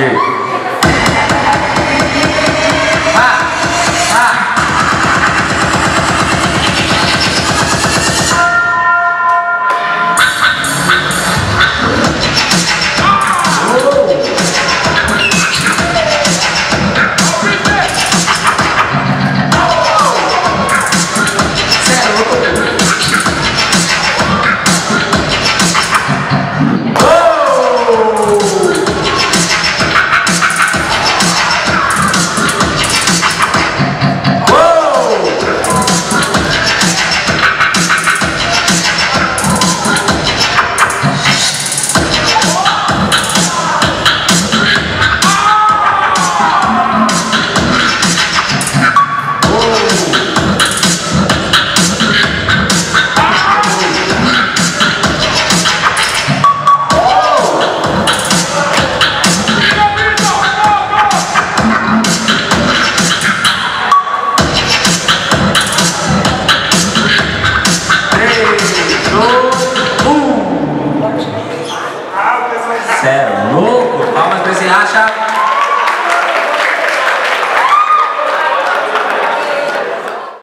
জি